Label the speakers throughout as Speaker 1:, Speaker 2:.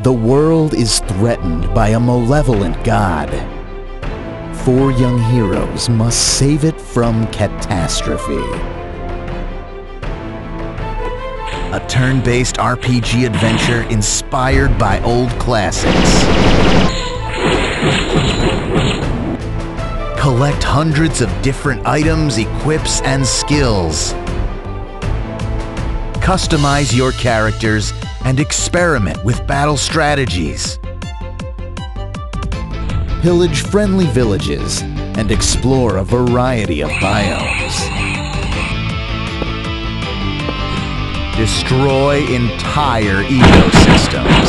Speaker 1: The world is threatened by a malevolent god. Four young heroes must save it from catastrophe. A turn-based RPG adventure inspired by old classics. Collect hundreds of different items, equips, and skills. Customize your characters and experiment with battle strategies. Pillage friendly villages and explore a variety of biomes. Destroy entire ecosystems.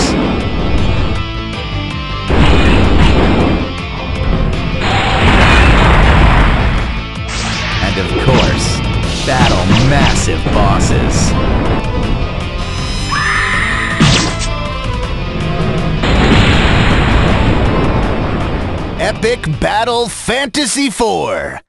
Speaker 1: And of course, battle massive bosses. Epic Battle Fantasy 4